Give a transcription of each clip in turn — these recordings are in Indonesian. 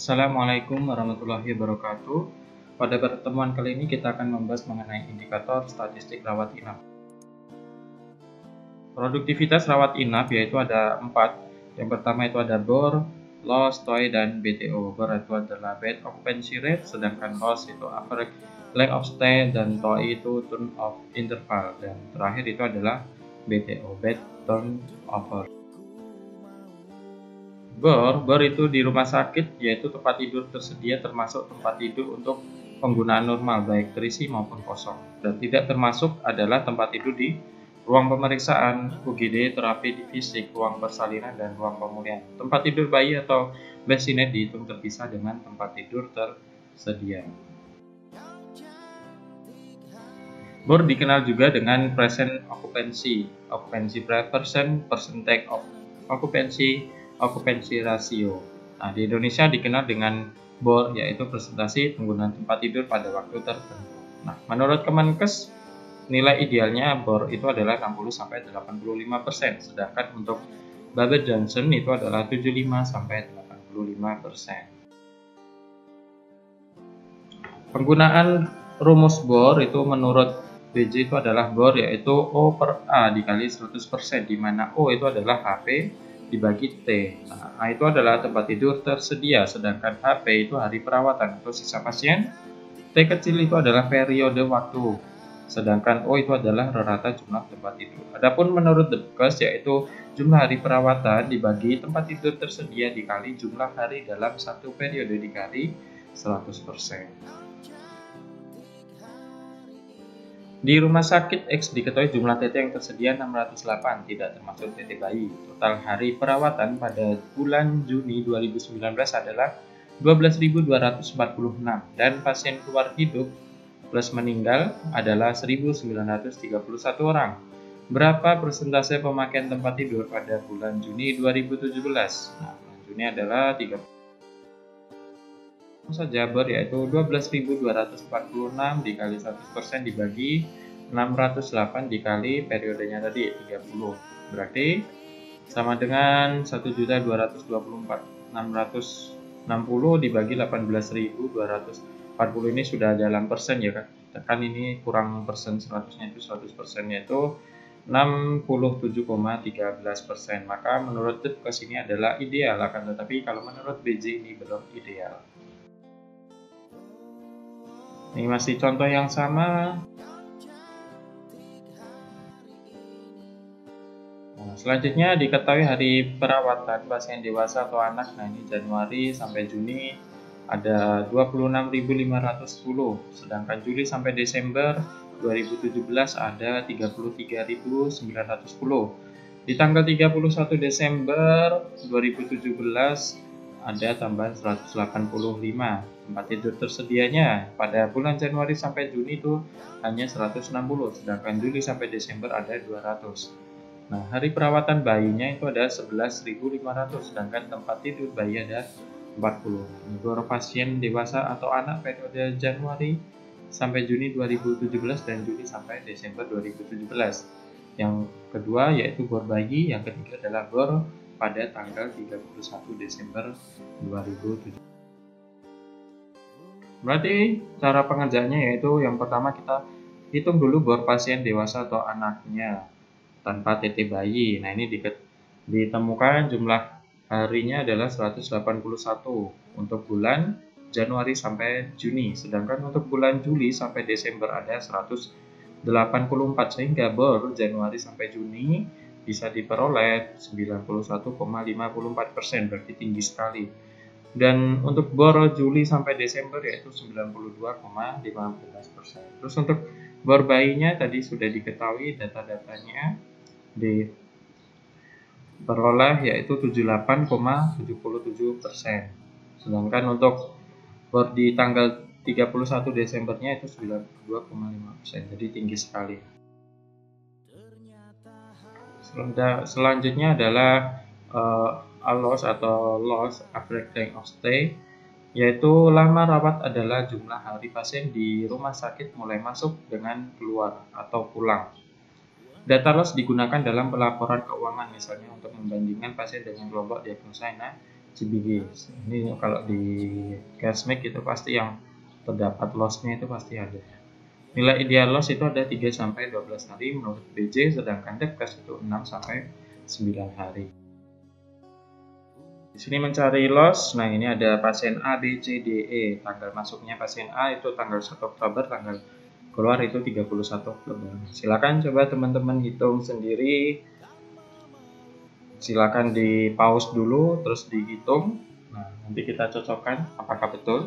Assalamualaikum warahmatullahi wabarakatuh. Pada pertemuan kali ini kita akan membahas mengenai indikator statistik rawat inap. Produktivitas rawat inap yaitu ada empat. Yang pertama itu ada BOR, loss, TOI, dan BTO. BOR itu adalah bed occupancy rate, sedangkan loss itu average length of stay, dan TOI itu turn of interval. Dan terakhir itu adalah BTO, bed turnover. BOR, BOR itu di rumah sakit yaitu tempat tidur tersedia termasuk tempat tidur untuk penggunaan normal baik terisi maupun kosong dan tidak termasuk adalah tempat tidur di ruang pemeriksaan, UGD, terapi di fisik, ruang persalinan, dan ruang pemulihan. Tempat tidur bayi atau bassinet dihitung terpisah dengan tempat tidur tersedia. BOR dikenal juga dengan present occupancy, occupancy percent, percentage of occupancy, okupansi rasio. Nah, di Indonesia dikenal dengan BOR yaitu presentasi penggunaan tempat tidur pada waktu tertentu. Nah, menurut Kemenkes nilai idealnya BOR itu adalah 60 sampai 85%, sedangkan untuk Babet Johnson itu adalah 75 sampai 85%. Penggunaan rumus BOR itu menurut BJ itu adalah BOR yaitu O per A dikali 100% di mana O itu adalah HP dibagi T. Nah, A itu adalah tempat tidur tersedia, sedangkan HP itu hari perawatan atau sisa pasien. T kecil itu adalah periode waktu, sedangkan O itu adalah rata jumlah tempat tidur. Adapun menurut Debkes yaitu jumlah hari perawatan dibagi tempat tidur tersedia dikali jumlah hari dalam satu periode dikali 100%. Di rumah sakit X diketahui jumlah TT yang tersedia 608, tidak termasuk TT bayi. Total hari perawatan pada bulan Juni 2019 adalah 12.246 dan pasien keluar hidup plus meninggal adalah 1.931 orang. Berapa persentase pemakaian tempat tidur pada bulan Juni 2017? Nah, Juni adalah 30 saja Jabar yaitu 12.246 dikali 100% dibagi 608 dikali periodenya tadi 30 berarti sama dengan 1.224 660 dibagi 18.240 ini sudah dalam persen ya kan kan ini kurang persen 100 nya itu 100 persennya itu 67,13 persen. Maka menurut Depkes ini adalah ideal akan tetapi kalau menurut BJ ini belum ideal ini masih contoh yang sama. Nah, selanjutnya diketahui hari perawatan pasien dewasa atau anak. Nah, ini Januari sampai Juni ada 26.510, sedangkan Juli sampai Desember 2017 ada 33.910. Di tanggal 31 Desember 2017 ada tambahan 185 tempat tidur tersedianya. Pada bulan Januari sampai Juni itu hanya 160 sedangkan Juli sampai Desember ada 200 nah hari perawatan bayinya itu ada 11.500 sedangkan tempat tidur bayi ada 40 Gor pasien dewasa atau anak periode Januari sampai Juni 2017 dan Juli sampai Desember 2017 yang kedua yaitu gor bayi yang ketiga adalah gor pada tanggal 31 Desember 2007. Berarti cara pengerjaannya yaitu yang pertama kita hitung dulu bor pasien dewasa atau anaknya tanpa TT bayi. Nah ini ditemukan jumlah harinya adalah 181 untuk bulan Januari sampai Juni. Sedangkan untuk bulan Juli sampai Desember ada 184 sehingga bor Januari sampai Juni bisa diperoleh 91,54 persen berarti tinggi sekali dan untuk bor Juli sampai Desember yaitu 92,15 persen. Terus untuk bor bayinya tadi sudah diketahui data-datanya. Di peroleh yaitu 78,77 persen. Sedangkan untuk bor di tanggal 31 Desembernya itu 92,5 persen. Jadi tinggi sekali. Selanjutnya adalah uh, loss atau loss average length of stay yaitu lama rawat adalah jumlah hari pasien di rumah sakit mulai masuk dengan keluar atau pulang. Data loss digunakan dalam pelaporan keuangan misalnya untuk membandingkan pasien dengan kelompok diagnosa. Nah, CBG ini kalau di Cashmake itu pasti yang terdapat lossnya itu pasti ada nilai ideal loss itu ada 3 sampai 12 hari menurut BJ sedangkan Depkes itu 6 sampai 9 hari di sini mencari loss. Nah ini ada pasien A B C D E. Tanggal masuknya pasien A itu tanggal 1 Oktober tanggal keluar itu 31 Oktober. Silakan coba teman-teman hitung sendiri. Silakan di pause dulu terus dihitung. Nah nanti kita cocokkan apakah betul.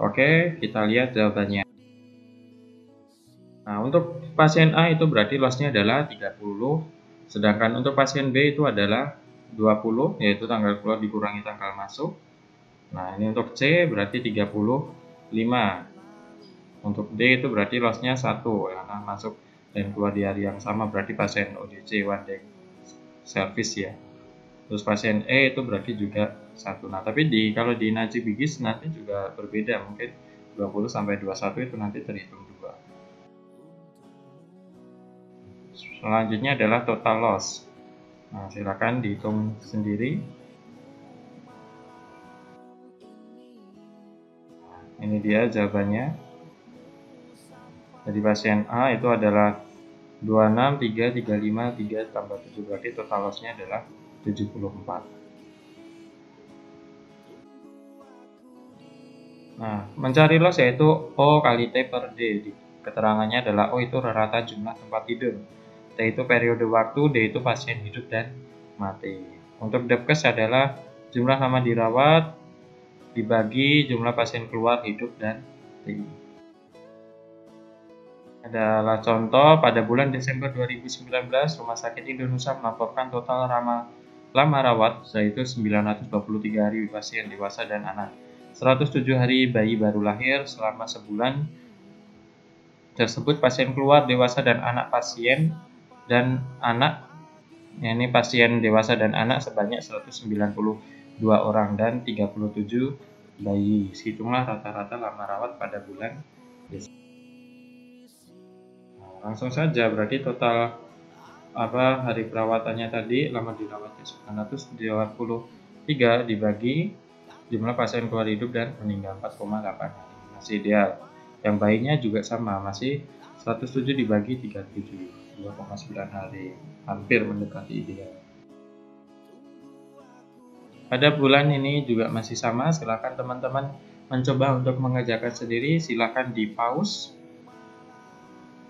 Oke kita lihat jawabannya nah untuk pasien A itu berarti lossnya adalah 30 sedangkan untuk pasien B itu adalah 20 yaitu tanggal keluar dikurangi tanggal masuk. Nah ini untuk C berarti 35 untuk D itu berarti lossnya 1 ya, nah, masuk dan keluar di hari yang sama berarti pasien ODC one day service ya. Terus pasien E itu berarti juga satu. Nah tapi di kalau di Najib Bigis nanti juga berbeda. Mungkin 20 sampai 21 itu nanti terhitung dua selanjutnya adalah total loss nah silakan dihitung sendiri ini dia jawabannya jadi pasien A itu adalah 26, 3, 35, 3 tambah 7 berarti total lossnya adalah 74 Nah, mencari loss yaitu O kali T per D. Keterangannya adalah O itu rata jumlah tempat tidur. T itu periode waktu, D itu pasien hidup dan mati. Untuk Depkes adalah jumlah lama dirawat dibagi jumlah pasien keluar hidup dan mati adalah contoh pada bulan Desember 2019 Rumah Sakit Indonesia melaporkan total lama, lama rawat yaitu 923 hari pasien dewasa dan anak 107 hari bayi baru lahir selama sebulan tersebut pasien keluar dewasa dan anak pasien dan anak ini pasien dewasa dan anak sebanyak 192 orang dan 37 bayi. Hitunglah rata-rata lama rawat pada bulan Desember. Langsung saja berarti total apa hari perawatannya tadi lama dirawatnya 923 dibagi jumlah pasien keluar hidup dan meninggal 4,8 hari. Masih ideal. Yang bayinya juga sama masih 107 dibagi 37 2,9 hari hampir mendekati ideal pada bulan ini juga masih sama silahkan teman-teman mencoba untuk mengerjakan sendiri silahkan di pause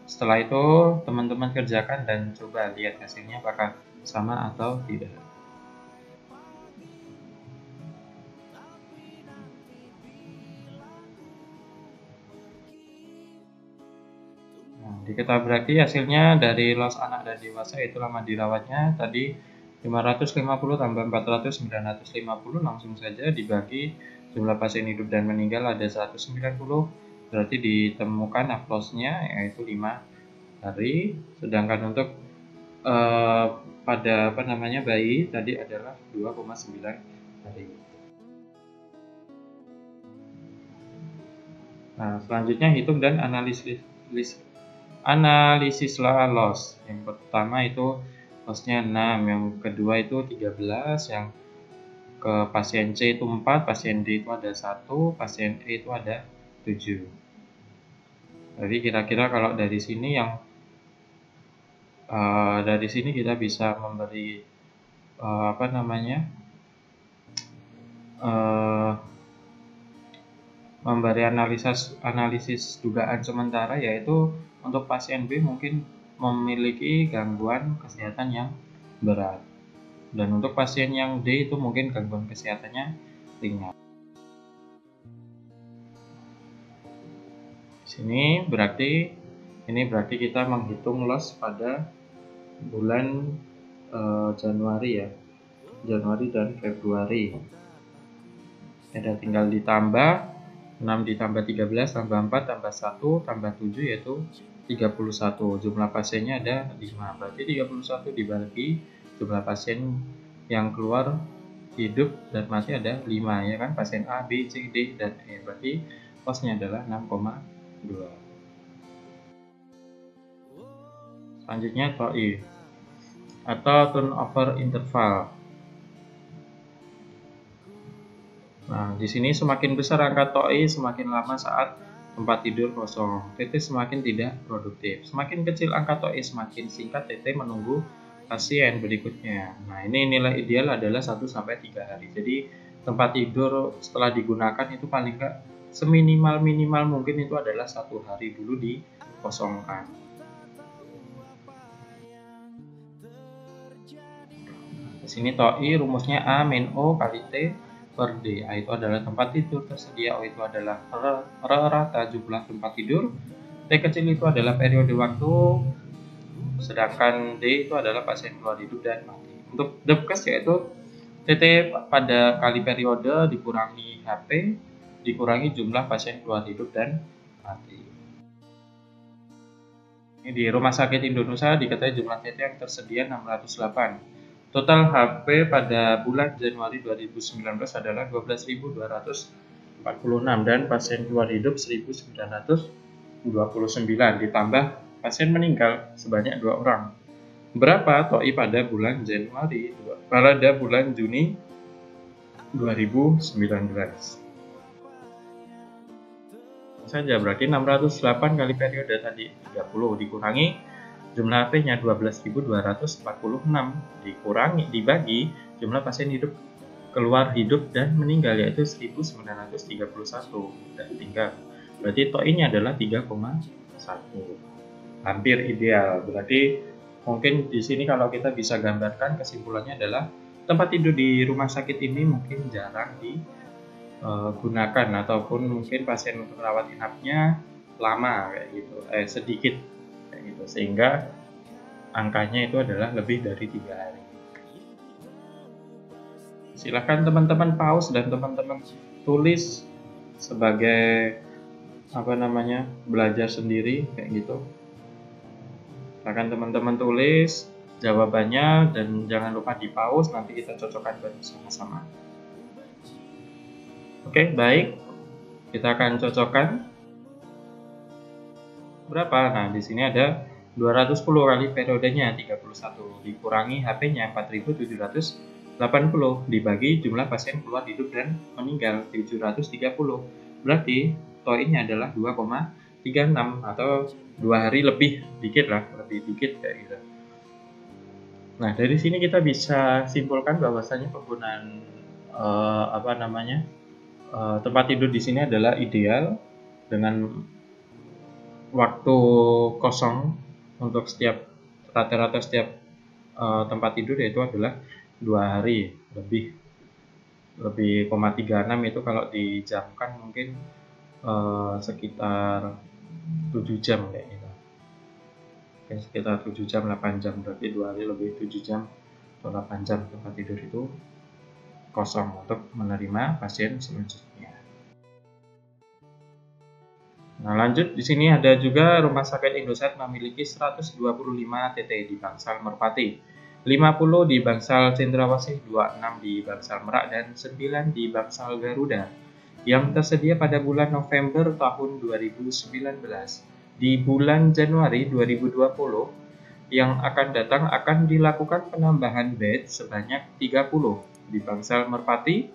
setelah itu, teman-teman kerjakan dan coba lihat hasilnya apakah sama atau tidak. Diketahui berarti hasilnya dari loss anak dan dewasa itu lama dirawatnya tadi 550 tambah 400 950 langsung saja dibagi jumlah pasien hidup dan meninggal ada 190 berarti ditemukan aflosnya yaitu 5 hari. Sedangkan untuk uh, pada apa namanya bayi tadi adalah 2,9 hari. Nah selanjutnya hitung dan analisis analisislah loss. Yang pertama itu lossnya 6 yang kedua itu 13 yang ke pasien C itu 4 pasien D itu ada 1 pasien E itu ada 7 jadi kira-kira kalau dari sini yang uh, dari sini kita bisa memberi uh, apa namanya uh, memberi analisis analisis dugaan sementara yaitu untuk pasien B mungkin memiliki gangguan kesehatan yang berat. Dan untuk pasien yang D itu mungkin gangguan kesehatannya ringan. Sini berarti ini berarti kita menghitung loss pada bulan uh, Januari ya. Januari dan Februari. Ada tinggal ditambah 6 ditambah 13 tambah 4 tambah 1 tambah 7 yaitu 31 jumlah pasiennya ada 5 berarti 31 dibagi jumlah pasien yang keluar hidup dan masih ada 5 ya kan pasien A, B, C, D, dan E berarti kosnya adalah 6, Selanjutnya Toi. atau turnover interval. Nah, di sini semakin besar angka TOI, semakin lama saat tempat tidur kosong. TT semakin tidak produktif. Semakin kecil angka TOI, semakin singkat TT menunggu pasien berikutnya. Nah, ini nilai ideal adalah 1 sampai 3 hari. Jadi, tempat tidur setelah digunakan itu paling enggak seminimal minimal mungkin itu adalah satu hari dulu dikosongkan. Di sini TOI rumusnya A min O kali T per D. A itu adalah tempat tidur tersedia, O itu adalah rata jumlah tempat tidur, T kecil itu adalah periode waktu, sedangkan D itu adalah pasien keluar hidup dan mati. Untuk Depkes yaitu TT pada kali periode dikurangi HP dikurangi jumlah pasien keluar hidup dan mati. Di Rumah Sakit Indonesia diketahui jumlah TT yang tersedia 608 Total HP pada bulan Januari 2019 adalah 12.246 dan pasien keluar hidup 1.929 ditambah pasien meninggal sebanyak dua orang. Berapa TOI pada bulan Januari pada bulan Juni 2019? saja berarti 608 kali periode tadi 30 dikurangi Jumlah HP-nya 12.246 dikurangi dibagi jumlah pasien hidup keluar hidup dan meninggal yaitu 1931 dan tinggal. Berarti to ini adalah 3,1. Hampir ideal. Berarti mungkin di sini kalau kita bisa gambarkan kesimpulannya adalah tempat tidur di rumah sakit ini mungkin jarang digunakan ataupun mungkin pasien untuk rawat inapnya lama kayak gitu eh sedikit gitu. Sehingga angkanya itu adalah lebih dari tiga hari. Silahkan teman-teman pause dan teman-teman tulis sebagai apa namanya belajar sendiri kayak gitu. Silahkan teman-teman tulis jawabannya dan jangan lupa di pause nanti kita cocokkan bersama-sama oke baik. Kita akan cocokkan berapa? Nah, di sini ada 210 kali periodenya 31 dikurangi HP-nya 4780 dibagi jumlah pasien keluar hidup dan meninggal 730 berarti TOI-nya adalah 2,36 atau dua hari lebih dikit lah lebih dikit kayak gitu nah dari sini kita bisa simpulkan bahwasanya penggunaan uh, apa namanya uh, tempat tidur di sini adalah ideal dengan waktu kosong untuk setiap rata-rata setiap uh, tempat tidur yaitu adalah dua hari lebih. Lebih 36 itu kalau dijamkan mungkin uh, sekitar 7 jam kayak gitu. Oke, sekitar 7 jam 8 jam berarti dua hari lebih 7 jam atau 8 jam tempat tidur itu kosong untuk menerima pasien selanjutnya Nah, lanjut di sini ada juga Rumah Sakit Indosat memiliki 125 TT di Bangsal Merpati, 50 di Bangsal Cendrawasih, 26 di Bangsal Merak dan 9 di Bangsal Garuda yang tersedia pada bulan November tahun 2019. Di bulan Januari 2020 yang akan datang akan dilakukan penambahan bed sebanyak 30 di Bangsal Merpati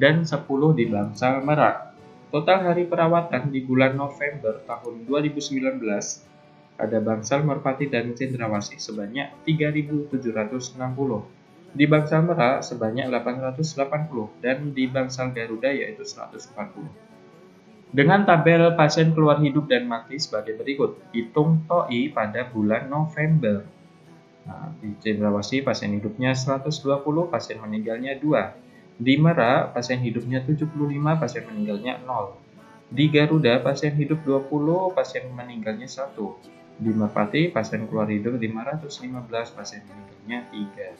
dan 10 di Bangsal Merak. Total hari perawatan di bulan November tahun 2019 pada Bangsal Merpati dan Cendrawasih sebanyak 3.760, di Bangsal Merak sebanyak 880, dan di Bangsal Garuda yaitu 140. Dengan tabel pasien keluar hidup dan mati sebagai berikut, hitung TOI pada bulan November. Nah, di Cendrawasih pasien hidupnya 120, pasien meninggalnya 2. Di Merak, pasien hidupnya 75, pasien meninggalnya 0. Di Garuda, pasien hidup 20, pasien meninggalnya 1. Di Merpati, pasien keluar hidup 515, pasien meninggalnya 3.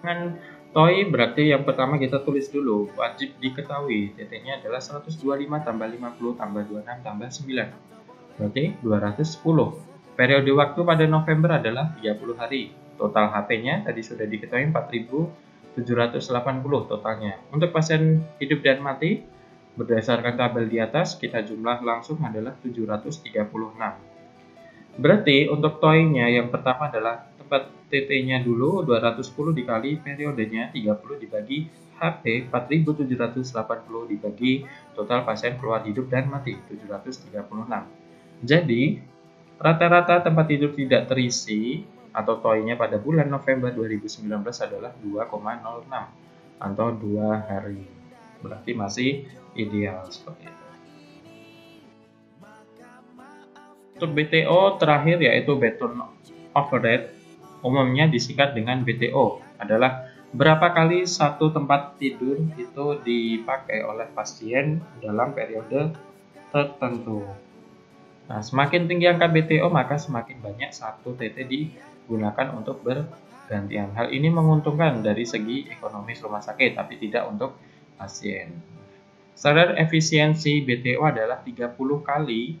Dengan TOI berarti yang pertama kita tulis dulu, wajib diketahui TT-nya adalah 125 tambah 50 tambah 26 tambah 9. Berarti 210. Periode waktu pada November adalah 30 hari. Total HP-nya tadi sudah diketahui 4.780 totalnya. Untuk pasien hidup dan mati, berdasarkan tabel di atas, kita jumlah langsung adalah 736. Berarti untuk toy-nya yang pertama adalah tempat TT-nya dulu 210 dikali periodenya 30 dibagi HP 4780 dibagi total pasien keluar hidup dan mati 736. Jadi rata-rata tempat tidur tidak terisi atau toy-nya pada bulan November 2019 adalah 2,06 atau 2 hari. Berarti masih ideal seperti itu. Untuk BTO terakhir yaitu beton overhead, umumnya disingkat dengan BTO, adalah berapa kali satu tempat tidur itu dipakai oleh pasien dalam periode tertentu. Nah, semakin tinggi angka BTO, maka semakin banyak satu TT digunakan untuk bergantian. Hal ini menguntungkan dari segi ekonomis rumah sakit, tapi tidak untuk pasien. Standar efisiensi BTO adalah 30 kali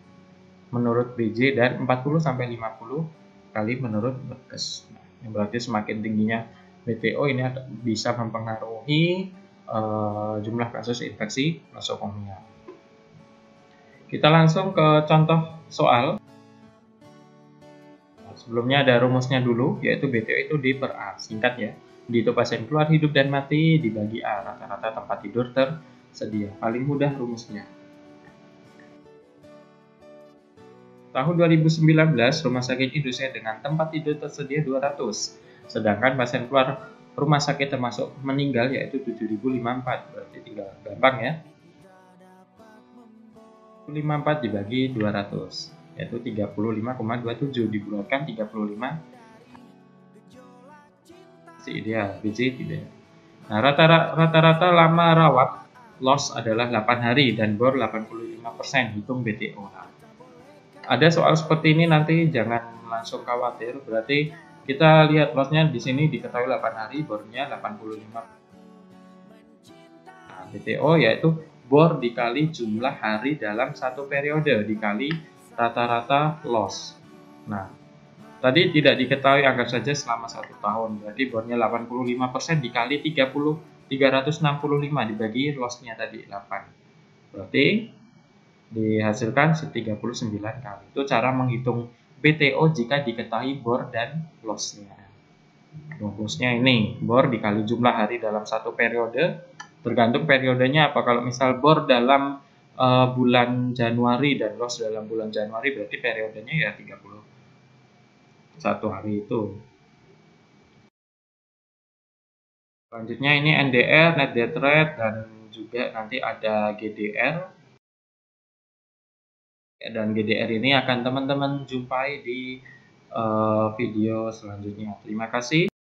menurut BJ dan 40 sampai 50 kali menurut Berkes. Yang berarti semakin tingginya BTO ini bisa mempengaruhi uh, jumlah kasus infeksi nosokomia. Kita langsung ke contoh soal. Sebelumnya ada rumusnya dulu, yaitu BTO itu di per A, singkat ya. Di itu pasien keluar hidup dan mati dibagi A, rata-rata tempat tidur tersedia. Paling mudah rumusnya. Tahun 2019, Rumah Sakit Indonesia dengan tempat tidur tersedia 200, sedangkan pasien keluar rumah sakit termasuk meninggal yaitu 7054, berarti tinggal gampang ya. 54 dibagi 200, yaitu 35,27 dibulatkan 35 si ideal, biji tidak. Nah, rata-rata lama rawat loss adalah 8 hari dan bor 85%, hitung BTO. Ada soal seperti ini nanti jangan langsung khawatir. Berarti kita lihat lotnya di sini diketahui 8 hari, bornya 85. Nah, BTO yaitu bor dikali jumlah hari dalam satu periode dikali rata-rata loss. Nah, tadi tidak diketahui angka saja selama satu tahun. Berarti bornya 85% dikali 30 365 dibagi lossnya tadi 8. Berarti dihasilkan 39 kali. Itu cara menghitung BTO jika diketahui bor dan lossnya. Rumusnya ini, bor dikali jumlah hari dalam satu periode, tergantung periodenya apa. Kalau misal bor dalam uh, bulan Januari dan loss dalam bulan Januari, berarti periodenya ya 31 hari itu. Selanjutnya ini NDR, net death rate, dan juga nanti ada GDR, dan GDR ini akan teman-teman jumpai di uh, video selanjutnya. Terima kasih.